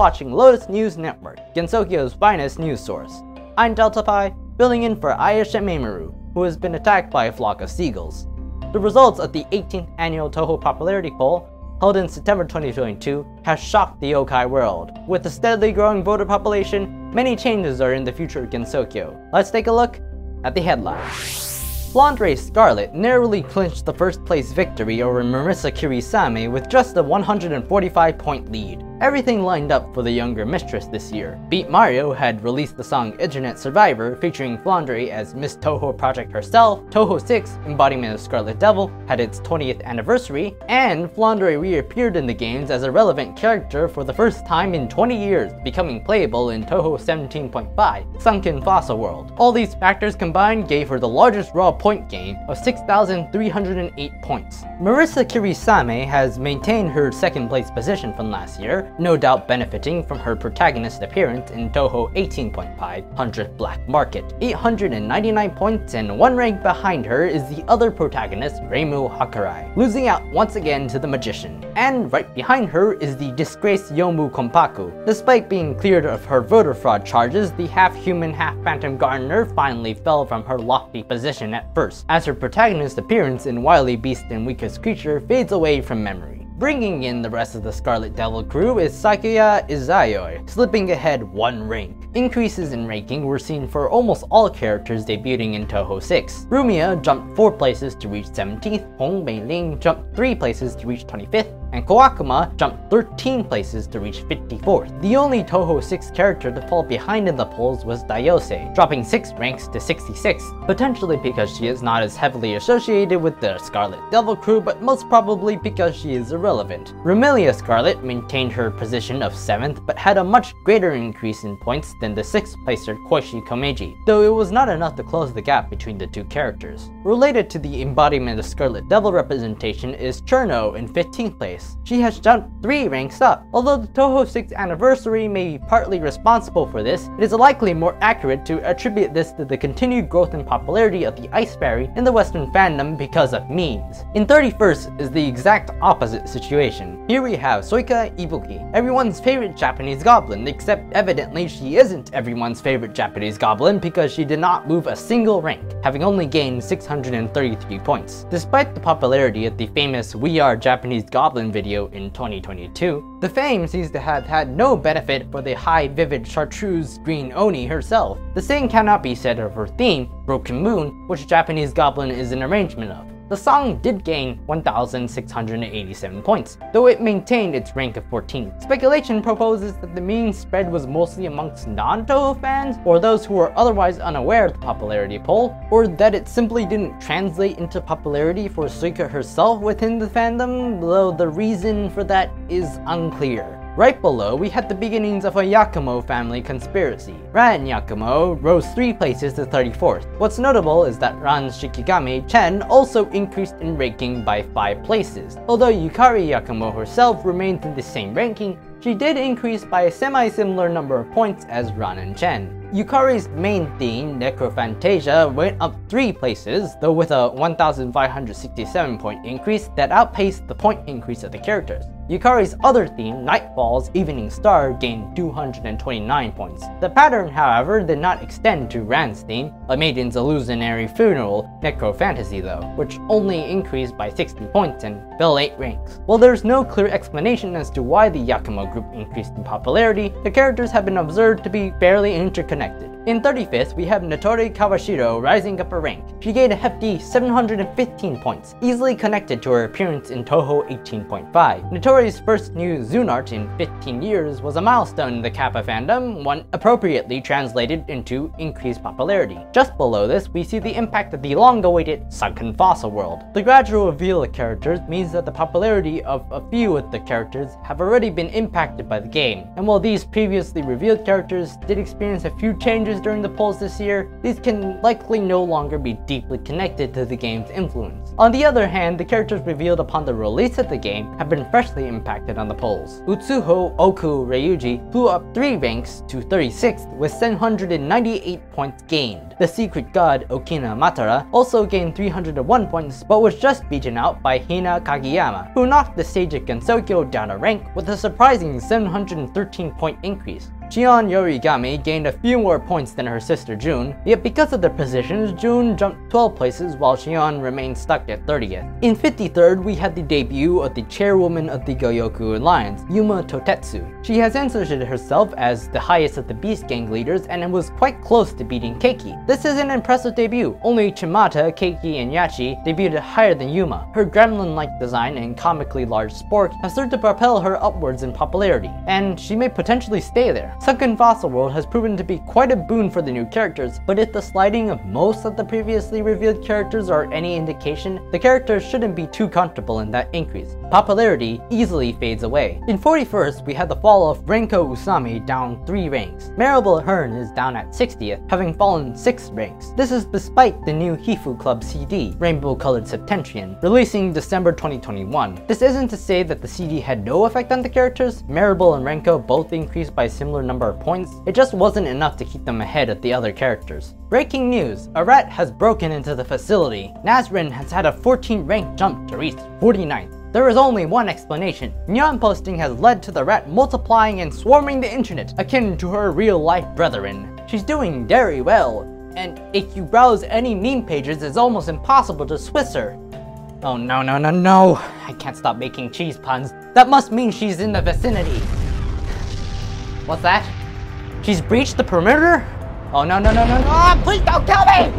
watching Lotus News Network, Gensokyo's finest news source. I'm Delta Pie, filling in for Aya Shameimaru, who has been attacked by a flock of seagulls. The results of the 18th annual Touhou popularity poll, held in September 2022, has shocked the yokai world. With a steadily growing voter population, many changes are in the future of Gensokyo. Let's take a look at the headlines. Flandre Scarlet narrowly clinched the first place victory over Marisa Kirisame with just a 145 point lead. Everything lined up for the younger mistress this year. Beat Mario had released the song Internet Survivor featuring Flandre as Miss Touhou Project herself, Touhou 6, embodiment of Scarlet Devil, had its 20th anniversary, and Flandre reappeared in the games as a relevant character for the first time in 20 years, becoming playable in Touhou 17.5, Sunken Fossil World. All these factors combined gave her the largest raw point gain of 6,308 points. Marisa Kirisame has maintained her second place position from last year, no doubt benefiting from her protagonist appearance in Touhou 18.5 100th Black Market. 899 points and one rank behind her is the other protagonist, Reimu Hakurei, losing out once again to the Magician. And right behind her is the disgraced Youmu Konpaku. Despite being cleared of her voter fraud charges, the half-human, half-phantom gardener finally fell from her lofty position at first, as her protagonist appearance in Wily Beast and Weakest Creature fades away from memory. Bringing in the rest of the Scarlet Devil crew is Sakuya Izayoi, slipping ahead one rank. Increases in ranking were seen for almost all characters debuting in Touhou 6. Rumia jumped 4 places to reach 17th, Hong Meiling jumped 3 places to reach 25th, and Koakuma jumped 13 places to reach 54th. The only Touhou 6 character to fall behind in the polls was Daiyousei, dropping 6 ranks to 66, potentially because she is not as heavily associated with the Scarlet Devil crew, but most probably because she is irrelevant. Remilia Scarlet maintained her position of 7th, but had a much greater increase in points than the 6th placer Koishi Komeiji, though it was not enough to close the gap between the two characters. Related to the embodiment of Scarlet Devil representation is Cirno in 15th place, place. She has jumped 3 ranks up. Although the Touhou 6th anniversary may be partly responsible for this, it is likely more accurate to attribute this to the continued growth in popularity of the Ice Fairy in the Western fandom because of memes. In 31st is the exact opposite situation. Here we have Suika Ibuki, everyone's favorite Japanese goblin, except evidently she isn't everyone's favorite Japanese goblin because she did not move a single rank, having only gained 633 points. Despite the popularity of the famous We Are Japanese Video in 2022, the fame seems to have had no benefit for the high vivid chartreuse green Oni herself. The same cannot be said of her theme, Broken Moon, which Japanese Goblin is an arrangement of. The song did gain 1,687 points, though it maintained its rank of 14. Speculation proposes that the mean spread was mostly amongst non-Touhou fans, or those who were otherwise unaware of the popularity poll, or that it simply didn't translate into popularity for Suika herself within the fandom, though the reason for that is unclear. Right below, we had the beginnings of a Yakumo family conspiracy. Ran Yakumo rose 3 places to 34th. What's notable is that Ran Shikigami Chen also increased in ranking by 5 places. Although Yukari Yakumo herself remained in the same ranking, she did increase by a semi-similar number of points as Ran and Chen. Yukari's main theme, Necrophantasia, went up 3 places, though with a 1567 point increase that outpaced the point increase of the characters. Yukari's other theme, Nightfall's Evening Star, gained 229 points. The pattern, however, did not extend to Ran's theme, A Maiden's Illusionary Funeral, Necro Fantasy though, which only increased by 60 points and fell 8 ranks. While there's no clear explanation as to why the Yakumo group increased in popularity, the characters have been observed to be fairly interconnected. In 35th, we have Nitori Kawashiro rising up a rank. She gained a hefty 715 points, easily connected to her appearance in Touhou 18.5. Nitori's first new ZUN art in 15 years was a milestone in the Kappa fandom, one appropriately translated into increased popularity. Just below this, we see the impact of the long-awaited Sunken Fossil world. The gradual reveal of characters means that the popularity of a few of the characters have already been impacted by the game, and while these previously revealed characters did experience a few changes changes during the polls this year, these can likely no longer be deeply connected to the game's influence. On the other hand, the characters revealed upon the release of the game have been freshly impacted on the polls. Utsuho Oku Ryuji flew up 3 ranks to 36th with 798 points gained. The secret god Okina Matara also gained 301 points but was just beaten out by Hina Kagiyama, who knocked the sage of Gensokyo down a rank with a surprising 713 point increase. Shion Yorigami gained a few more points than her sister Joon, yet because of their positions, Joon jumped 12 places while Shion remained stuck at 30th. In 53rd, we had the debut of the chairwoman of the Goyoku Alliance, Yuma Totetsu. She has inserted herself as the highest of the Beast Gang leaders and was quite close to beating Keiki. This is an impressive debut, only Chimata, Keiki, and Yachie debuted higher than Yuma. Her gremlin-like design and comically large spork have served to propel her upwards in popularity, and she may potentially stay there. Sunken Fossil World has proven to be quite a boon for the new characters, but if the sliding of most of the previously revealed characters are any indication, the characters shouldn't be too comfortable in that increase. Popularity easily fades away. In 41st, we had the fall of Renko Usami down 3 ranks. Maribel Hearn is down at 60th, having fallen 6 ranks. This is despite the new Hifuu Club CD, Rainbow Colored Septentrion, releasing December 2021. This isn't to say that the CD had no effect on the characters, Maribel and Renko both increased by similar number of points, it just wasn't enough to keep them ahead of the other characters. Breaking news, a rat has broken into the facility. Nazrin has had a 14 rank jump to reach 49th. There is only one explanation. Neon posting has led to the rat multiplying and swarming the internet, akin to her real-life brethren. She's doing very well, and if you browse any meme pages, it's almost impossible to Swiss her. Oh no no no no, I can't stop making cheese puns. That must mean she's in the vicinity. What's that? She's breached the perimeter? Oh, no, no, no, no, no, oh, please don't kill me!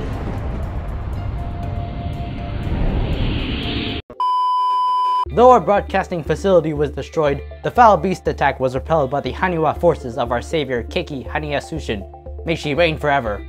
Though our broadcasting facility was destroyed, the foul beast attack was repelled by the Haniwa forces of our savior Keiki Haniya May she reign forever.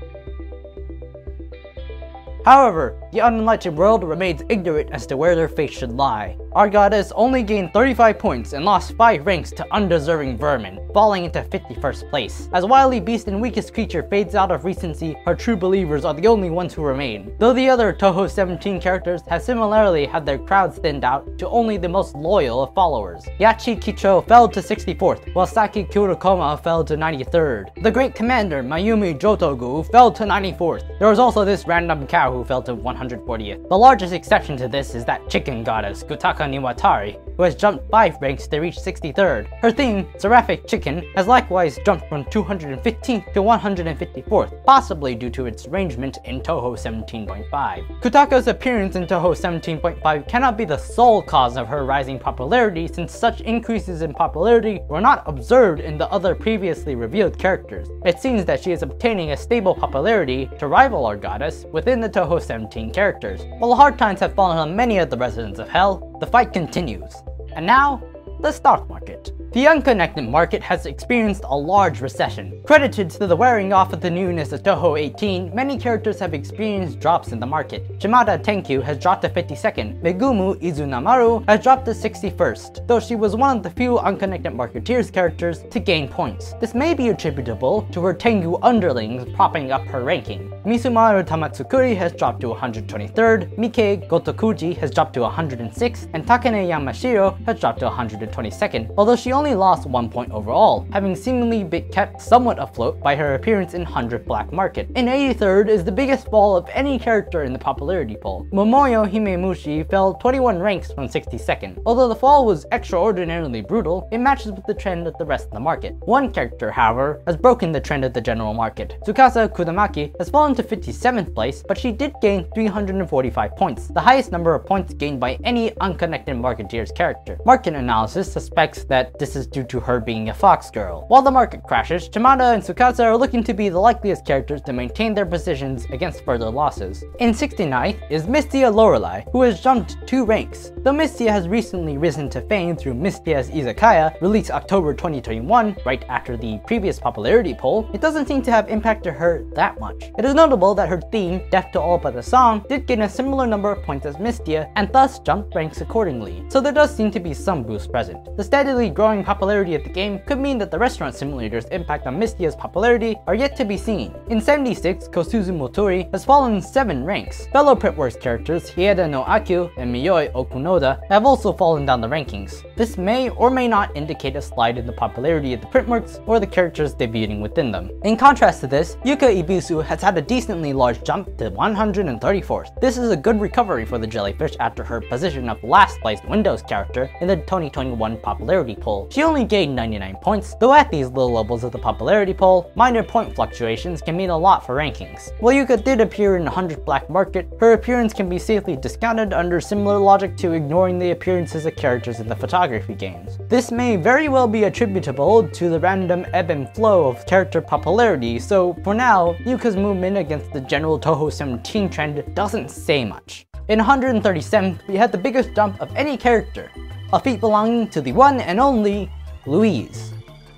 However, the unenlightened world remains ignorant as to where their fate should lie. Our goddess only gained 35 points and lost 5 ranks to undeserving vermin, falling into 51st place. As wily beast and weakest creature fades out of recency, her true believers are the only ones who remain. Though the other Touhou 17 characters have similarly had their crowds thinned out to only the most loyal of followers. Yachie Kicchou fell to 64th, while Saki Kurokoma fell to 93rd. The great commander Mayumi Joutouguu fell to 94th. There was also this random cow who fell to 140th. The largest exception to this is that chicken goddess, Kutaka Niwatari, who has jumped 5 ranks to reach 63rd. Her theme, Seraphic Chicken, has likewise jumped from 215th to 154th, possibly due to its arrangement in Touhou 17.5. Kutaka's appearance in Touhou 17.5 cannot be the sole cause of her rising popularity since such increases in popularity were not observed in the other previously revealed characters. It seems that she is obtaining a stable popularity to rival our goddess within the Touhou 17 characters. While hard times have fallen on many of the residents of Hell, the fight continues. And now, the stock market. The unconnected market has experienced a large recession. Credited to the wearing off of the newness of Touhou 18, many characters have experienced drops in the market. Chimata Tenkyu has dropped to 52nd, Megumu Iizunamaru has dropped to 61st, though she was one of the few unconnected marketeers characters to gain points. This may be attributable to her Tengu underlings propping up her ranking. Misumaru Tamatsukuri has dropped to 123rd, Mike Gotokuji has dropped to 106th, and Takane Yamashiro has dropped to 122nd, although she only only lost one point overall, having seemingly been kept somewhat afloat by her appearance in 100 Black Market. In 83rd is the biggest fall of any character in the popularity poll. Momoyo Himemushi fell 21 ranks from 62nd. Although the fall was extraordinarily brutal, it matches with the trend of the rest of the market. One character, however, has broken the trend of the general market. Tsukasa Kudamaki has fallen to 57th place, but she did gain 345 points, the highest number of points gained by any unconnected marketeer's character. Market analysis suspects that this is due to her being a fox girl. While the market crashes, Chimata and Tsukasa are looking to be the likeliest characters to maintain their positions against further losses. In 69th is Mystia Lorelei, who has jumped two ranks. Though Mystia has recently risen to fame through Mystia's Izakaya, released October 2021, right after the previous popularity poll, it doesn't seem to have impacted her that much. It is notable that her theme, Deaf to All But the Song, did gain a similar number of points as Mystia, and thus jumped ranks accordingly, so there does seem to be some boost present. The steadily growing growing popularity of the game could mean that the restaurant simulator's impact on Mystia's popularity are yet to be seen. In 76, Kosuzu Motoori has fallen 7 ranks. Fellow Printworks characters Hieda no Akyuu and Miyoi Okunoda have also fallen down the rankings. This may or may not indicate a slide in the popularity of the Printworks or the characters debuting within them. In contrast to this, Eika Ebisu has had a decently large jump to 134th. This is a good recovery for the jellyfish after her position of last place Windows character in the 2021 popularity poll. She only gained 99 points, though at these low levels of the popularity poll, minor point fluctuations can mean a lot for rankings. While Eika did appear in 100 Black Market, her appearance can be safely discounted under similar logic to ignoring the appearances of characters in the photography games. This may very well be attributable to the random ebb and flow of character popularity, so for now, Eika's movement against the general Touhou 17 trend doesn't say much. In 137th, we had the biggest dump of any character, a feat belonging to the one and only Louise.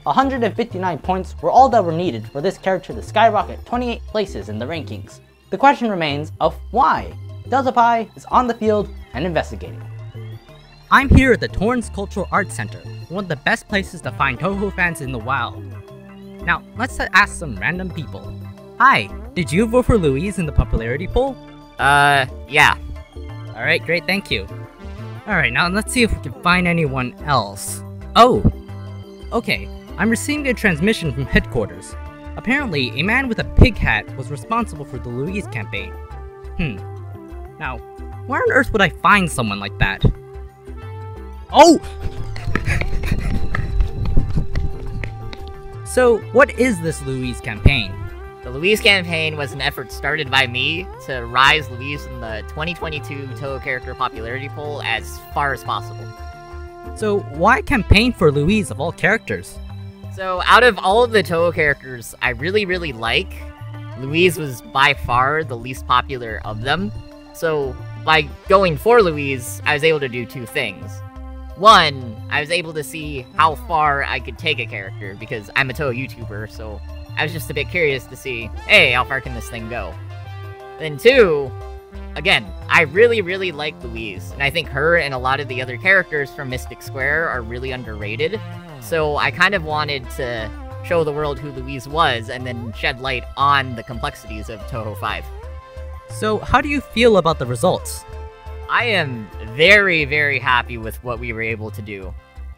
159 points were all that were needed for this character to skyrocket 28 places in the rankings. The question remains of why? Delta Pie is on the field and investigating. I'm here at the Torrance Cultural Arts Center, one of the best places to find Touhou fans in the wild. Now, let's ask some random people. Hi, did you vote for Louise in the popularity poll? Uh, yeah. Alright, great, thank you. Alright, now let's see if we can find anyone else. Oh! Okay, I'm receiving a transmission from headquarters. Apparently, a man with a pig hat was responsible for the Louise campaign. Hmm. Now, where on earth would I find someone like that? Oh! so, what is this Louise campaign? The Louise campaign was an effort started by me to rise Louise in the 2022 Touhou character popularity poll as far as possible. So, why campaign for Louise of all characters? So, out of all of the Touhou characters I really, really like, Louise was by far the least popular of them. So, by going for Louise, I was able to do two things. One, I was able to see how far I could take a character, because I'm a Touhou YouTuber, so I was just a bit curious to see, hey, how far can this thing go? Then two, again, I really, really like Louise, and I think her and a lot of the other characters from Mystic Square are really underrated, so I kind of wanted to show the world who Louise was, and then shed light on the complexities of Touhou 5. So, how do you feel about the results? I am very, very happy with what we were able to do.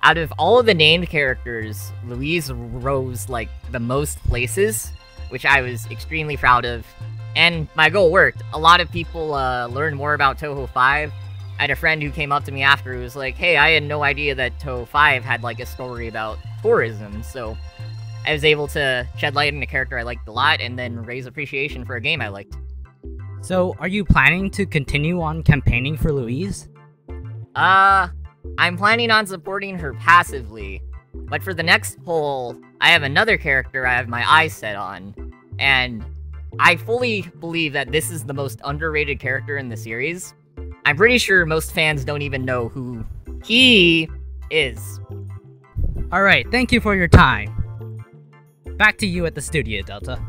Out of all of the named characters, Louise rose like the most places, which I was extremely proud of. And my goal worked. A lot of people uh, learned more about Touhou 5. I had a friend who came up to me after who was like, hey, I had no idea that Touhou 5 had like a story about tourism, so I was able to shed light on a character I liked a lot and then raise appreciation for a game I liked. So, are you planning to continue on campaigning for Louise? Uh, I'm planning on supporting her passively, but for the next poll, I have another character I have my eyes set on, and I fully believe that this is the most underrated character in the series. I'm pretty sure most fans don't even know who he is. Alright, thank you for your time. Back to you at the studio, Delta.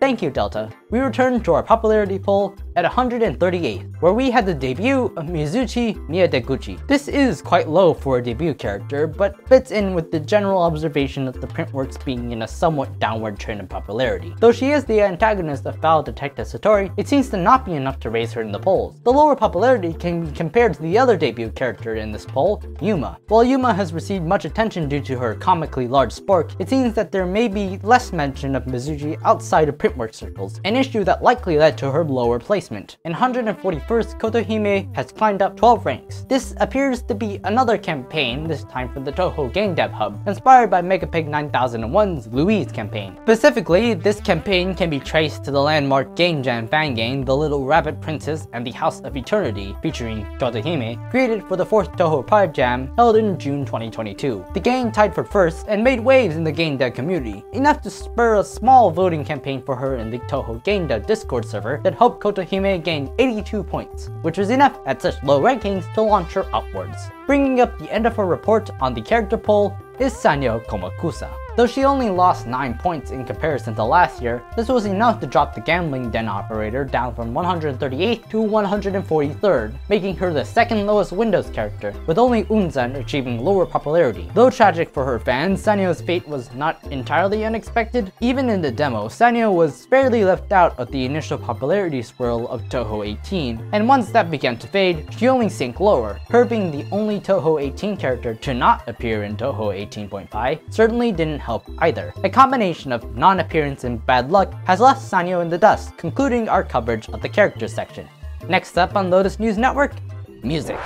Thank you, Delta. We return to our popularity poll at 138, where we had the debut of Mizuchi Miyadeguchi. This is quite low for a debut character, but fits in with the general observation of the Printworks being in a somewhat downward trend in popularity. Though she is the antagonist of Foul Detective Satori, it seems to not be enough to raise her in the polls. The lower popularity can be compared to the other debut character in this poll, Yuma. While Yuma has received much attention due to her comically large spork, it seems that there may be less mention of Mizuchi outside of Printworks circles, an issue that likely led to her lower placement. In 141st, Kotohime has climbed up 12 ranks. This appears to be another campaign, this time for the Touhou Game Dev Hub, inspired by Megapig 9001's Louise campaign. Specifically, this campaign can be traced to the landmark Game Jam fan game The Little Rabbit Princess and the House of Eternity, featuring Kotohime, created for the 4th Touhou Pride Jam held in June 2022. The game tied for first and made waves in the game dev community, enough to spur a small voting campaign for her in the Touhou Game Dev Discord server that helped Kotohime gain 82 points, which was enough at such low rankings to launch her upwards. Bringing up the end of her report on the character poll is Sannyo Komakusa. Though she only lost 9 points in comparison to last year, this was enough to drop the gambling den operator down from 138th to 143rd, making her the second lowest Windows character, with only Unzan achieving lower popularity. Though tragic for her fans, Sannyo's fate was not entirely unexpected. Even in the demo, Sannyo was fairly left out of the initial popularity swirl of Touhou 18, and once that began to fade, she only sank lower, her being the only Touhou 18 character to not appear in Touhou 18.5 certainly didn't help either. A combination of non-appearance and bad luck has left Sannyo in the dust, concluding our coverage of the characters section. Next up on Lotus News Network, music.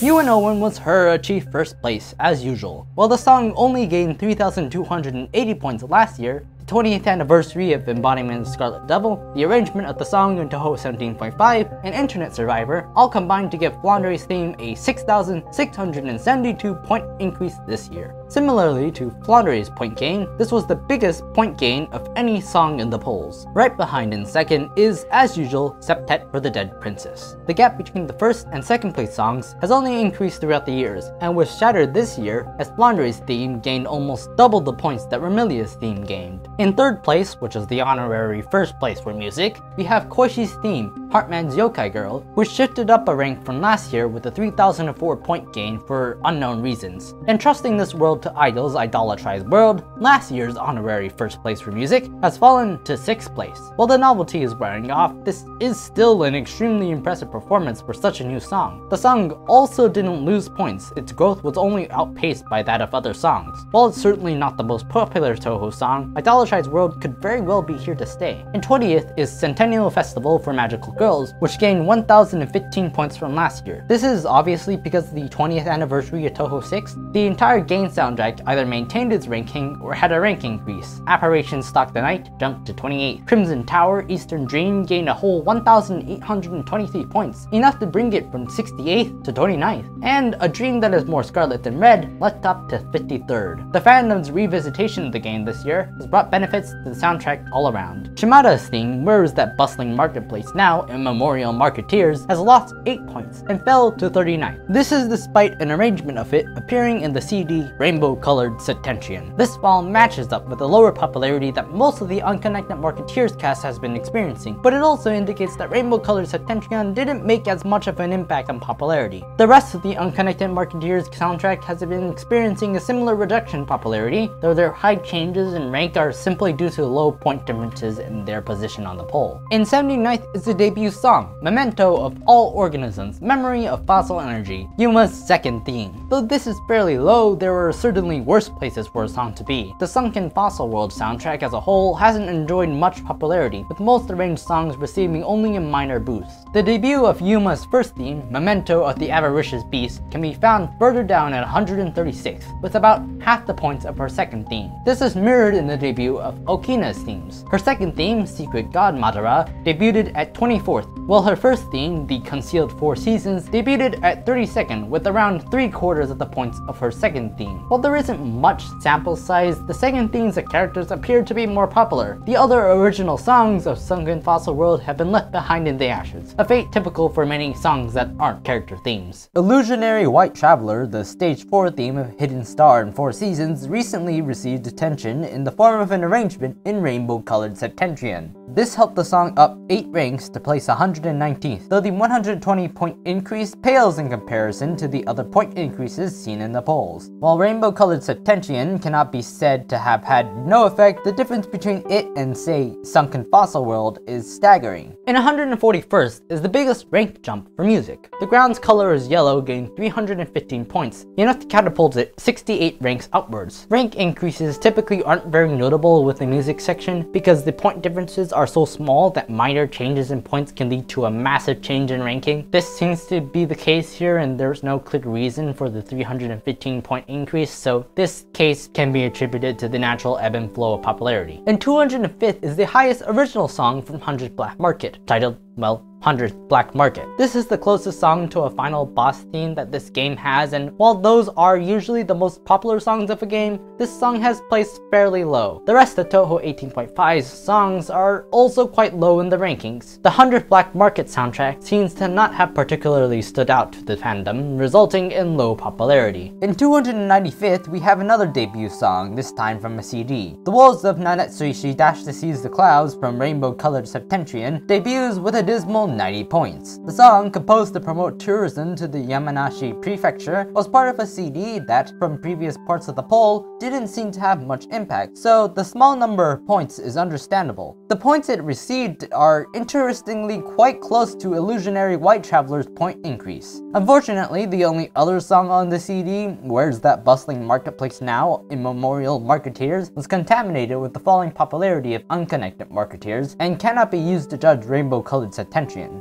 U.N. Owen was her achieved first place, as usual. While the song only gained 3,280 points last year, the 20th anniversary of Embodiment Scarlet Devil, the arrangement of the song in Touhou 17.5, and Internet Survivor all combined to give Flandre's theme a 6,672 point increase this year. Similarly to Flandre's point gain, this was the biggest point gain of any song in the polls. Right behind in second is, as usual, Septet for the Dead Princess. The gap between the first and second place songs has only increased throughout the years, and was shattered this year as Flandre's theme gained almost double the points that Remilia's theme gained. In third place, which is the honorary first place for music, we have Koishi's theme, Hartmann's Youkai Girl, which shifted up a rank from last year with a 3004 point gain for unknown reasons. Entrusting this world to Idol's Idolatrized World, last year's honorary first place for music has fallen to 6th place. While the novelty is wearing off, this is still an extremely impressive performance for such a new song. The song also didn't lose points, its growth was only outpaced by that of other songs. While it's certainly not the most popular Touhou song, Idolatrized World could very well be here to stay. And 20th is Centennial Festival for Magical Girls, which gained 1015 points from last year. This is obviously because the 20th anniversary of Touhou 6, the entire game soundtrack either maintained its ranking or had a rank increase. Apparition Stalk the Night jumped to 28. Crimson Tower Eastern Dream gained a whole 1823 points, enough to bring it from 68th to 29th. And A Dream That Is More Scarlet Than Red leapt up to 53rd. The fandom's revisitation of the game this year has brought benefits to the soundtrack all around. Chimata's theme, Where is that bustling marketplace now, Immemorial Marketeers, has lost 8 points and fell to 39. This is despite an arrangement of it appearing in the CD Rainbow Rainbow colored Septentrion. This fall matches up with the lower popularity that most of the Unconnected Marketeers cast has been experiencing, but it also indicates that Rainbow Colored Septentrion didn't make as much of an impact on popularity. The rest of the Unconnected Marketeers soundtrack has been experiencing a similar reduction in popularity, though their high changes in rank are simply due to low point differences in their position on the poll. In 79th is the debut song, Memento of All Organisms, Memory of Fossil Energy, Yuma's second theme. Though this is fairly low, there are certainly worse places for a song to be. The Sunken Fossil World soundtrack as a whole hasn't enjoyed much popularity, with most arranged songs receiving only a minor boost. The debut of Yuma's first theme, Memento of the Avaricious Beast, can be found further down at 136, with about half the points of her second theme. This is mirrored in the debut of Okina's themes. Her second theme, Secret God Madara, debuted at 24th, while her first theme, The Concealed Four Seasons, debuted at 32nd with around 3 quarters of the points of her second theme. While there isn't much sample size, the second themes of characters appear to be more popular. The other original songs of Sunken Fossil World have been left behind in the ashes, a fate typical for many songs that aren't character themes. Illusionary White Traveler, the stage 4 theme of Hidden Star and Four Seasons, recently received attention in the form of an arrangement in rainbow colored Septentrion. This helped the song up 8 ranks to place 119th, though the 120 point increase pales in comparison to the other point increases seen in the polls. While rainbow colored Septentrion cannot be said to have had no effect, the difference between it and say Sunken Fossil World is staggering. In 141st is the biggest rank jump for music. The ground's color is yellow gained 315 points, enough to catapult it 68 ranks upwards. Rank increases typically aren't very notable with the music section because the point differences are so small that minor changes in points can lead to a massive change in ranking. This seems to be the case here and there's no clear reason for the 315 point increase, so this case can be attributed to the natural ebb and flow of popularity. And 205th is the highest original song from 100 Black Market, titled, well, 100th Black Market. This is the closest song to a final boss theme that this game has, and while those are usually the most popular songs of a game, this song has placed fairly low. The rest of Touhou 18.5's songs are also quite low in the rankings. The 100th Black Market soundtrack seems to not have particularly stood out to the fandom, resulting in low popularity. In 295th, we have another debut song, this time from a CD. The Walls of Nanetsuishi Dash to Seize the Clouds from Rainbow Colored Septentrion debuts with a dismal 90 points. The song, composed to promote tourism to the Yamanashi prefecture, was part of a CD that, from previous parts of the poll, didn't seem to have much impact, so the small number of points is understandable. The points it received are interestingly quite close to Illusionary White Traveler's point increase. Unfortunately, the only other song on the CD, Where's That Bustling Marketplace Now, Immemorial Marketeers, was contaminated with the falling popularity of unconnected marketeers and cannot be used to judge rainbow-colored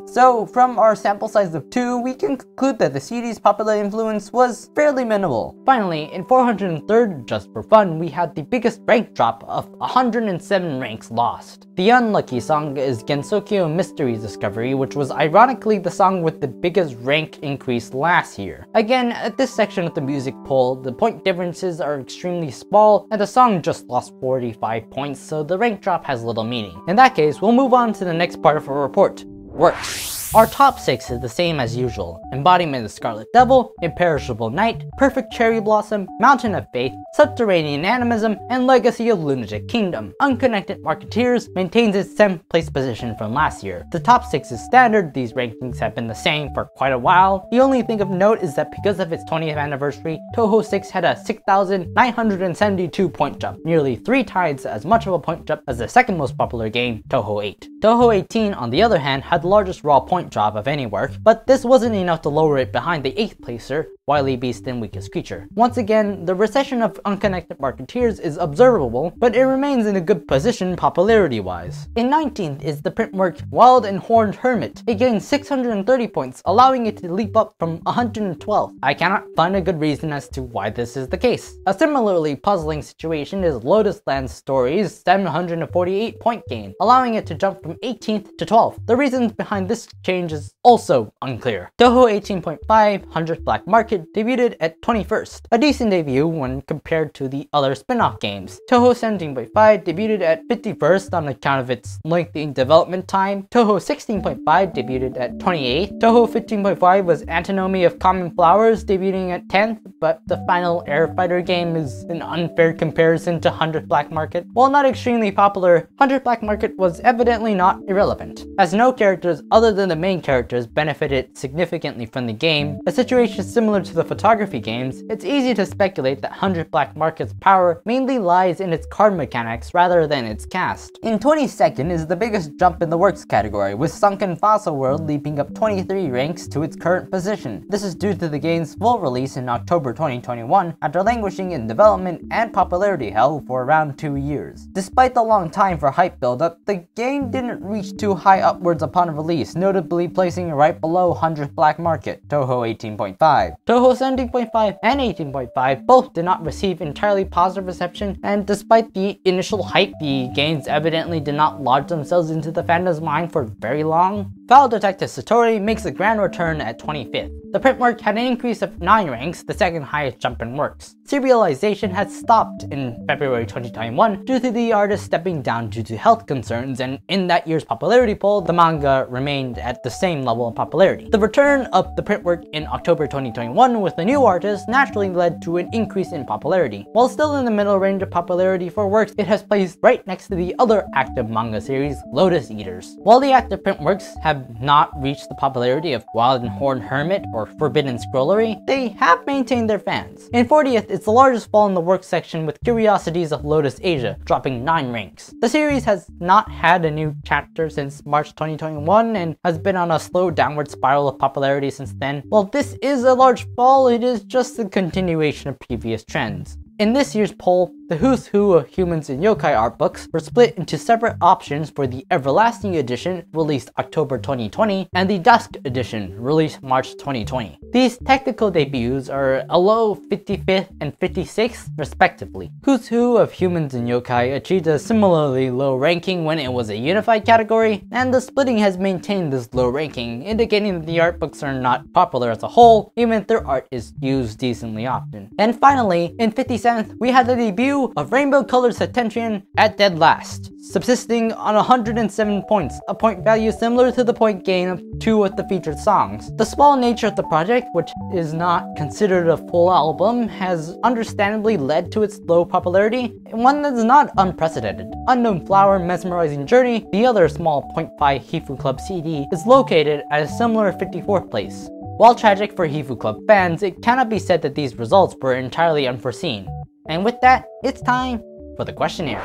So, from our sample size of 2, we can conclude that the CD's popular influence was fairly minimal. Finally, in 403rd, just for fun, we had the biggest rank drop of 107 ranks lost. The unlucky song is Gensokyo Mystery Discovery, which was ironically the song with the biggest rank increase last year. Again, at this section of the music poll, the point differences are extremely small, and the song just lost 45 points, so the rank drop has little meaning. In that case, we'll move on to the next part of our report, works. Our top 6 is the same as usual. Embodiment of Scarlet Devil, Imperishable Night, Perfect Cherry Blossom, Mountain of Faith, Subterranean Animism, and Legacy of Lunatic Kingdom. Unconnected Marketeers maintains its 7th place position from last year. The top 6 is standard, these rankings have been the same for quite a while. The only thing of note is that because of its 20th anniversary, Touhou 6 had a 6,972 point jump, nearly 3 times as much of a point jump as the second most popular game, Touhou 8. Touhou 18, on the other hand, had the largest raw point point job of any work, but this wasn't enough to lower it behind the 8th placer, Wily Beast and Weakest Creature. Once again, the recession of unconnected marketeers is observable, but it remains in a good position popularity-wise. In 19th is the printwork Wild and Horned Hermit. It gained 630 points, allowing it to leap up from 112. I cannot find a good reason as to why this is the case. A similarly puzzling situation is Lotus Land Stories' 748 point gain, allowing it to jump from 18th to 12th. The reasons behind this change is also unclear. Touhou 18.5 100th Black Market debuted at 21st, a decent debut when compared to the other spin-off games. Touhou 17.5 debuted at 51st on account of its lengthy development time. Touhou 16.5 debuted at 28th. Touhou 15.5 was Antinomy of Common Flowers debuting at 10th, but the final Air Fighter game is an unfair comparison to 100 Black Market. While not extremely popular, 100 Black Market was evidently not irrelevant, as no characters other than the main characters benefited significantly from the game, a situation similar to the photography games, it's easy to speculate that 100 Black Market's power mainly lies in its card mechanics rather than its cast. In 22nd is the biggest jump in the works category, with Sunken Fossil World leaping up 23 ranks to its current position. This is due to the game's full release in October 2021 after languishing in development and popularity hell for around two years. Despite the long time for hype buildup, the game didn't reach too high upwards upon release, notably placing right below 100th Black Market, Touhou 18.5. Touhou 17.5 and 18.5 both did not receive entirely positive reception, and despite the initial hype, the games evidently did not lodge themselves into the fandom's mind for very long. Foul Detective Satori makes a grand return at 25th. The printwork had an increase of 9 ranks, the second highest jump in works. Serialization had stopped in February 2021 due to the artist stepping down due to health concerns, and in that year's popularity poll, the manga remained at the same level of popularity. The return of the printwork in October 2021 with the new artist naturally led to an increase in popularity. While still in the middle range of popularity for works, it has placed right next to the other active manga series, Lotus Eaters. While the active printworks have have not reached the popularity of Wild and Horned Hermit or Forbidden Scrollery, they have maintained their fans. In 40th, it's the largest fall in the works section with Curiosities of Lotus Asia, dropping 9 ranks. The series has not had a new chapter since March 2021 and has been on a slow downward spiral of popularity since then. While this is a large fall, it is just a continuation of previous trends. In this year's poll, The Who's Who of Humans and Yokai art books were split into separate options for the Everlasting Edition, released October 2020, and the Dusk Edition, released March 2020. These technical debuts are a low 55th and 56th, respectively. Who's Who of Humans and Yokai achieved a similarly low ranking when it was a unified category, and the splitting has maintained this low ranking, indicating that the art books are not popular as a whole, even if their art is used decently often. And finally, in 57th, we had the debut of Rainbow Colored Septentrion at dead last, subsisting on 107 points, a point value similar to the point gain of two of the featured songs. The small nature of the project, which is not considered a full album, has understandably led to its low popularity, and one that is not unprecedented. Unknown Flower Mesmerizing Journey, the other small 0.5 Hifuu Club CD, is located at a similar 54th place. While tragic for Hifuu Club fans, it cannot be said that these results were entirely unforeseen. And with that, it's time for the questionnaire.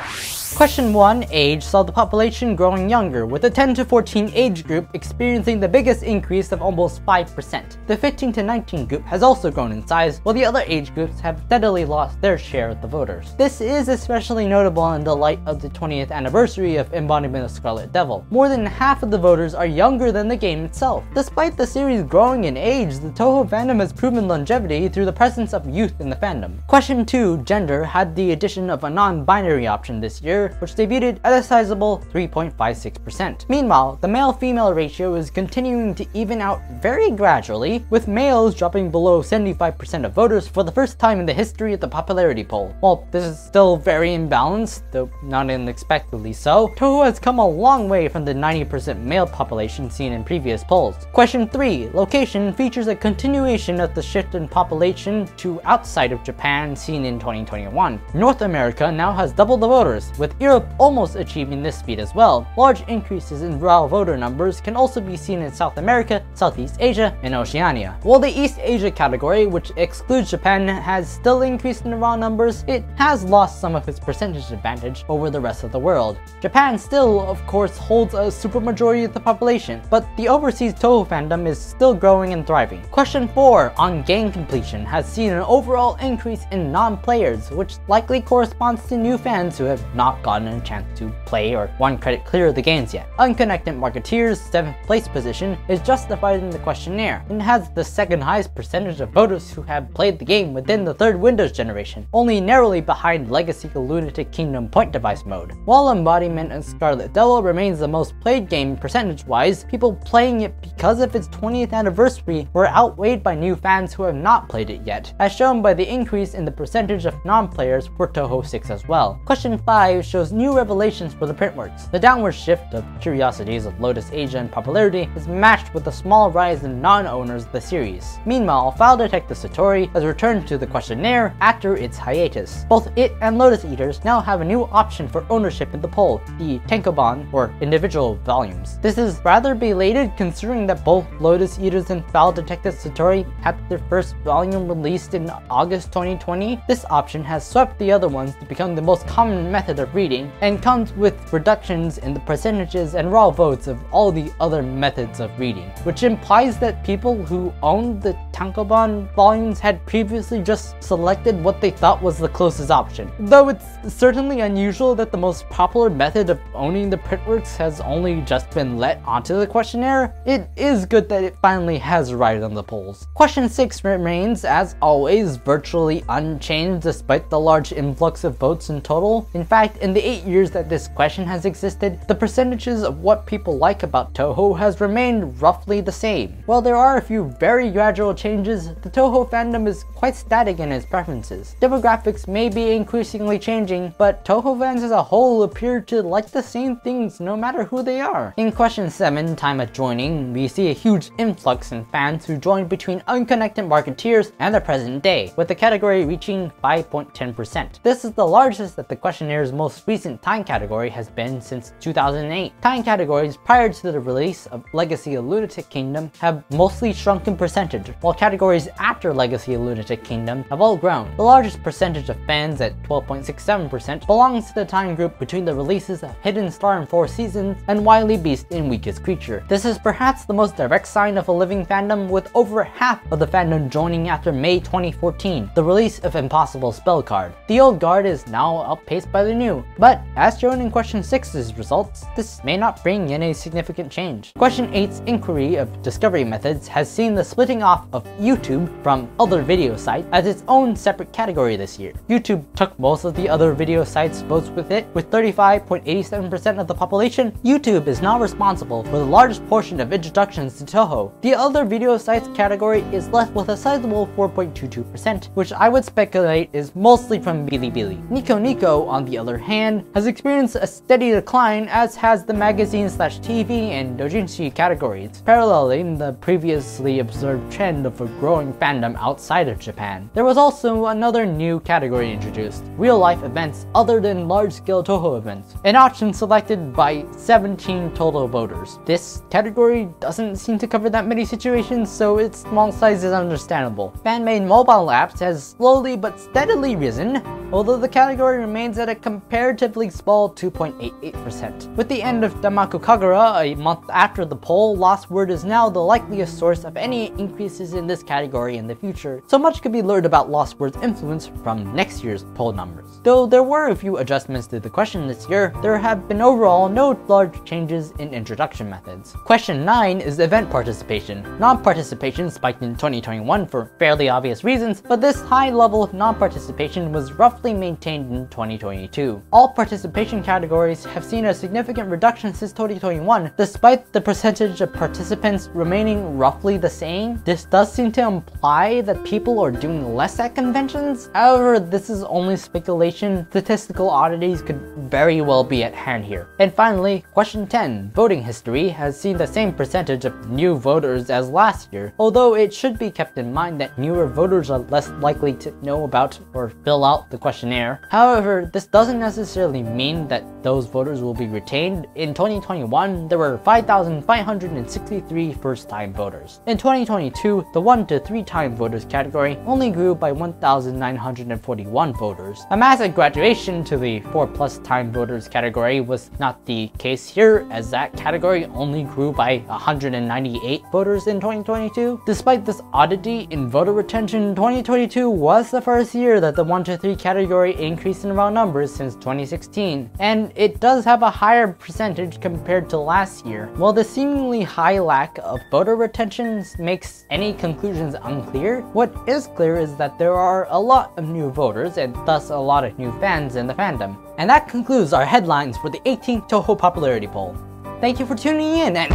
Question 1, age, saw the population growing younger, with the 10 to 14 age group experiencing the biggest increase of almost 5%. The 15 to 19 group has also grown in size, while the other age groups have steadily lost their share of the voters. This is especially notable in the light of the 20th anniversary of Embodiment of Scarlet Devil. More than half of the voters are younger than the game itself. Despite the series growing in age, the Touhou fandom has proven longevity through the presence of youth in the fandom. Question 2, gender, had the addition of a non-binary option this year, which debuted at a sizable 3.56%. Meanwhile, the male-female ratio is continuing to even out very gradually, with males dropping below 75% of voters for the first time in the history of the popularity poll. While this is still very imbalanced, though not unexpectedly so, Touhou has come a long way from the 90% male population seen in previous polls. Question 3. Location features a continuation of the shift in population to outside of Japan seen in 2021. North America now has double the voters, with Europe almost achieving this speed as well. Large increases in raw voter numbers can also be seen in South America, Southeast Asia, and Oceania. While the East Asia category, which excludes Japan, has still increased in raw numbers, it has lost some of its percentage advantage over the rest of the world. Japan still, of course, holds a supermajority of the population, but the overseas Touhou fandom is still growing and thriving. Question 4 on game completion has seen an overall increase in non-players, which likely corresponds to new fans who have not gotten a chance to play or one credit clear of the games yet. Unconnected Marketeer's 7th place position is justified in the questionnaire and has the second highest percentage of voters who have played the game within the third Windows generation, only narrowly behind Legacy Lunatic Kingdom point device mode. While Embodiment and Scarlet Devil remains the most played game percentage-wise, people playing it because of its 20th anniversary were outweighed by new fans who have not played it yet, as shown by the increase in the percentage of non-players for Touhou 6 as well. Question 5 shows new revelations for the printworks. The downward shift of curiosities of Lotus Asia in popularity is matched with a small rise in non-owners of the series. Meanwhile, Foul Detective Satori has returned to the questionnaire after its hiatus. Both it and Lotus Eaters now have a new option for ownership in the poll, the Tankobon, or individual volumes. This is rather belated considering that both Lotus Eaters and Foul Detective Satori had their first volume released in August 2020. This option has swept the other ones to become the most common method of reading, and comes with reductions in the percentages and raw votes of all the other methods of reading, which implies that people who owned the Tankobon volumes had previously just selected what they thought was the closest option. Though it's certainly unusual that the most popular method of owning the printworks has only just been let onto the questionnaire, it is good that it finally has arrived on the polls. Question 6 remains, as always, virtually unchanged despite the large influx of votes in total. In fact, in the 8 years that this question has existed, the percentages of what people like about Touhou has remained roughly the same. While there are a few very gradual changes, the Touhou fandom is quite static in its preferences. Demographics may be increasingly changing, but Touhou fans as a whole appear to like the same things no matter who they are. In question 7, time at joining, we see a huge influx in fans who joined between unconnected marketeers and the present day, with the category reaching 5.10%. This is the largest that the questionnaire is most most recent time category has been since 2008. Time categories prior to the release of Legacy of Lunatic Kingdom have mostly shrunk in percentage, while categories after Legacy of Lunatic Kingdom have all grown. The largest percentage of fans at 12.67% belongs to the time group between the releases of Hidden Star in Four Seasons and Wily Beast in Weakest Creature. This is perhaps the most direct sign of a living fandom with over half of the fandom joining after May 2014, the release of Impossible Spell Card. The old guard is now outpaced by the new, but as shown in question 6's results, this may not bring in a significant change. Question 8's inquiry of discovery methods has seen the splitting off of YouTube from other video sites as its own separate category this year. YouTube took most of the other video sites' votes with it, with 35.87% of the population. YouTube is now responsible for the largest portion of introductions to Touhou. The other video sites category is left with a sizable 4.22%, which I would speculate is mostly from Bilibili. Nico Nico, on the other hand, has experienced a steady decline as has the magazine slash TV and doujinshi categories, paralleling the previously observed trend of a growing fandom outside of Japan. There was also another new category introduced, real-life events other than large-scale Touhou events, an option selected by 17 total voters. This category doesn't seem to cover that many situations, so its small size is understandable. Fan-made mobile apps has slowly but steadily risen, although the category remains at a comparatively small 2.88%. With the end of Danmaku Kagura a month after the poll, Lost Word is now the likeliest source of any increases in this category in the future, so much could be learned about Lost Word's influence from next year's poll numbers. Though there were a few adjustments to the question this year, there have been overall no large changes in introduction methods. Question 9 is event participation. Non-participation spiked in 2021 for fairly obvious reasons, but this high level of non-participation was roughly maintained in 2022. All participation categories have seen a significant reduction since 2021, despite the percentage of participants remaining roughly the same. This does seem to imply that people are doing less at conventions. However, this is only speculation. Statistical oddities could very well be at hand here. And finally, question 10. Voting history has seen the same percentage of new voters as last year, although it should be kept in mind that newer voters are less likely to know about or fill out the questionnaire. However, this doesn't necessarily mean that those voters will be retained. In 2021, there were 5,563 first-time voters. In 2022, the 1 to 3 time voters category only grew by 1,941 voters. A massive graduation to the 4 plus time voters category was not the case here, as that category only grew by 198 voters in 2022. Despite this oddity in voter retention, 2022 was the first year that the 1 to 3 category increased in round numbers since 2016, and it does have a higher percentage compared to last year. While the seemingly high lack of voter retention makes any conclusions unclear, what is clear is that there are a lot of new voters and thus a lot of new fans in the fandom. And that concludes our headlines for the 18th Touhou popularity poll. Thank you for tuning in and...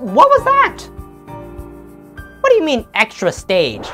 What was that? What do you mean extra stage?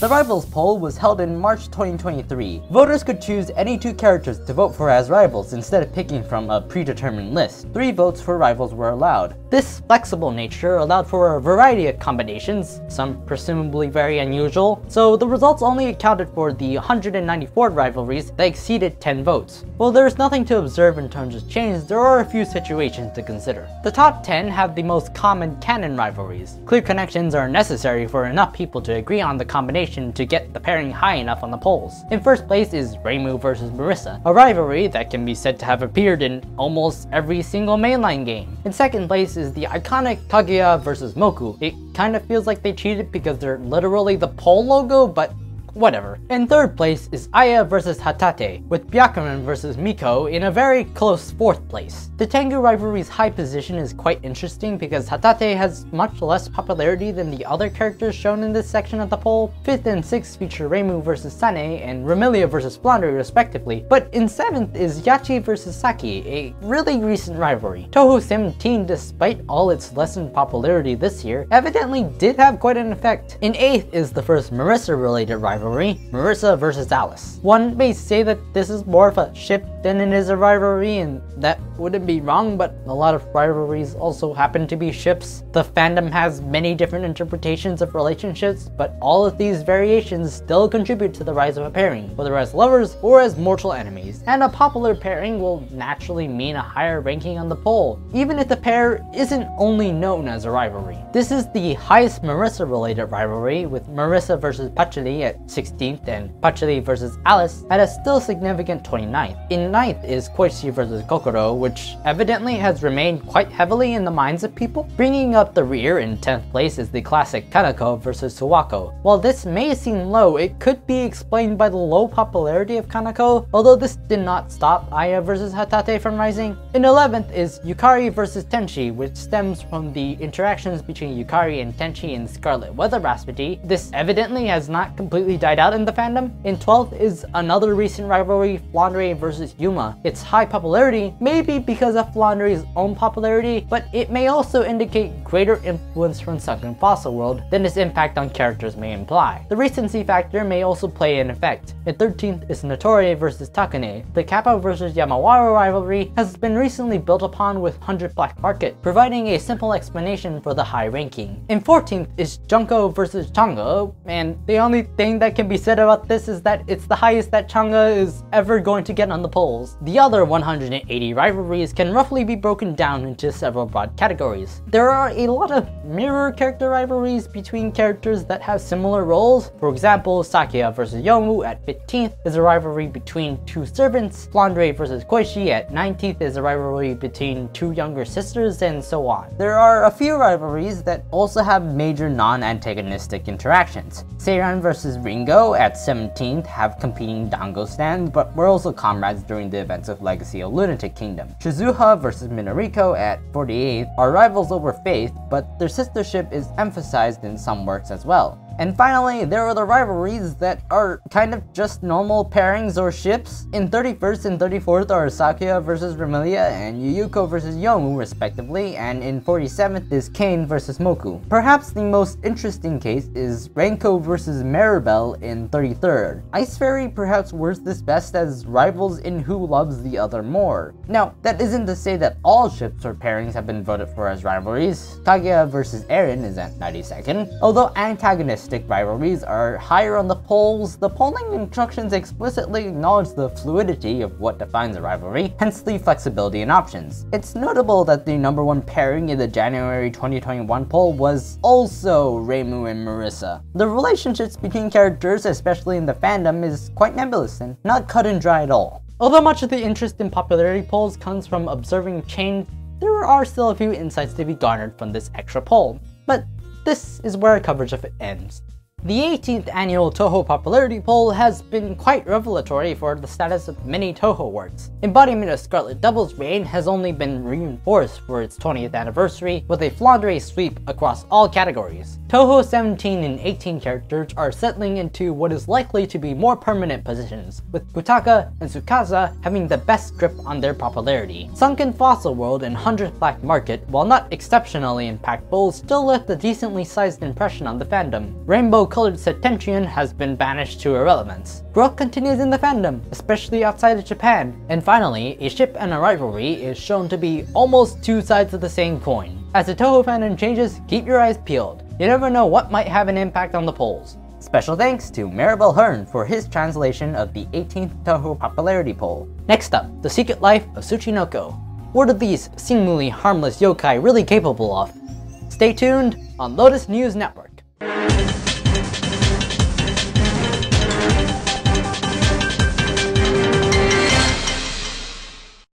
The Rivals poll was held in March 2023. Voters could choose any two characters to vote for as rivals instead of picking from a predetermined list. Three votes for rivals were allowed. This flexible nature allowed for a variety of combinations, some presumably very unusual, so the results only accounted for the 194 rivalries that exceeded 10 votes. While there is nothing to observe in terms of change, there are a few situations to consider. The top 10 have the most common canon rivalries. Clear connections are necessary for enough people to agree on the combination to get the pairing high enough on the polls. In first place is Reimu versus Marisa, a rivalry that can be said to have appeared in almost every single mainline game. In second place is the iconic Kaguya versus Mokou. It kind of feels like they cheated because they're literally the poll logo, but whatever. In third place is Aya versus Hatate, with Byakuren versus Miko in a very close fourth place. The Tengu rivalry's high position is quite interesting because Hatate has much less popularity than the other characters shown in this section of the poll. Fifth and sixth feature Reimu versus Sanae and Remilia versus Flandre respectively, but in seventh is Yachie versus Saki, a really recent rivalry. Touhou 17, despite all its lessened popularity this year, evidently did have quite an effect. In eighth is the first Marisa related rivalry rivalry, Marisa vs. Alice. One may say that this is more of a ship than it is a rivalry, and that wouldn't be wrong, but a lot of rivalries also happen to be ships. The fandom has many different interpretations of relationships, but all of these variations still contribute to the rise of a pairing, whether as lovers or as mortal enemies. And a popular pairing will naturally mean a higher ranking on the poll, even if the pair isn't only known as a rivalry. This is the highest Marisa related rivalry, with Marisa versus Patchouli at 16th and Patchouli versus Alice at a still significant 29th. In 9th is Koishi versus Kokoro, which evidently has remained quite heavily in the minds of people. Bringing up the rear in 10th place is the classic Kanako versus Suwako. While this may seem low, it could be explained by the low popularity of Kanako, although this did not stop Aya versus Hatate from rising. In 11th is Yukari versus Tenshi, which stems from the interactions between Yukari and Tenshi in Scarlet Weather Rhapsody. This evidently has not completely died out in the fandom. In 12th is another recent rivalry, Flandre versus Yuuma. Its high popularity may be because of Flandre's own popularity, but it may also indicate greater influence from Sunken Fossil World than its impact on characters may imply. The recency factor may also play an effect. In 13th is Nitori versus Takane. The Kappa versus Yamawaro rivalry has been recently built upon with 100 Black Market, providing a simple explanation for the high ranking. In 14th is Junko versus Chang'e, and the only thing that can be said about this is that it's the highest that Chang'e is ever going to get on the polls. The other 180 rivalries can roughly be broken down into several broad categories. There are a lot of mirror character rivalries between characters that have similar roles. For example, Sakuya versus Youmu at 15th is a rivalry between two servants, Flandre versus Koishi at 19th is a rivalry between two younger sisters, and so on. There are a few rivalries that also have major non-antagonistic interactions. Seiran versus Ringo at 17th have competing dango stands, but were also comrades during the events of Legacy of Lunatic Kingdom. Shizuha versus Minoriko at 48th are rivals over faith, but their sistership is emphasized in some works as well. And finally, there are the rivalries that are kind of just normal pairings or ships. In 31st and 34th are Sakuya versus Remilia and Yuyuko versus Youmu respectively, and in 47th is Keine versus Mokou. Perhaps the most interesting case is Renko versus Maribel in 33rd. Ice Fairy perhaps works this best as rivals in who loves the other more. Now, that isn't to say that all ships or pairings have been voted for as rivalries. Kaguya versus Eirin is at 92nd, although rivalries are higher on the polls, the polling instructions explicitly acknowledge the fluidity of what defines a rivalry, hence the flexibility in options. It's notable that the number one pairing in the January 2021 poll was also Reimu and Marisa. The relationships between characters, especially in the fandom, is quite nebulous and not cut and dry at all. Although much of the interest in popularity polls comes from observing change, there are still a few insights to be garnered from this extra poll. But this is where our coverage of it ends. The 18th annual Touhou popularity poll has been quite revelatory for the status of many Touhou works. Embodiment of Scarlet Devil's reign has only been reinforced for its 20th anniversary with a Flandre sweep across all categories. Touhou 17 and 18 characters are settling into what is likely to be more permanent positions, with Futaka and Tsukasa having the best grip on their popularity. Sunken Fossil World and 100th Black Market, while not exceptionally impactful, still left a decently sized impression on the fandom. Rainbow colored Septentrion has been banished to irrelevance. Growth continues in the fandom, especially outside of Japan. And finally, a ship and a rivalry is shown to be almost two sides of the same coin. As the Touhou fandom changes, keep your eyes peeled. You never know what might have an impact on the polls. Special thanks to Maribel Hearn for his translation of the 18th Touhou popularity poll. Next up, The Secret Life of Tsuchinoko. What are these seemingly harmless yokai really capable of? Stay tuned on Lotus News Network.